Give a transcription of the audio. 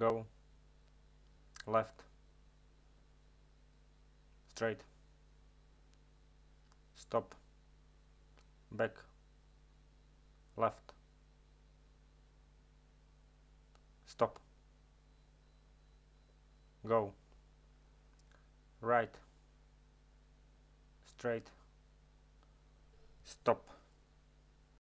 go left straight stop back left stop go right straight stop.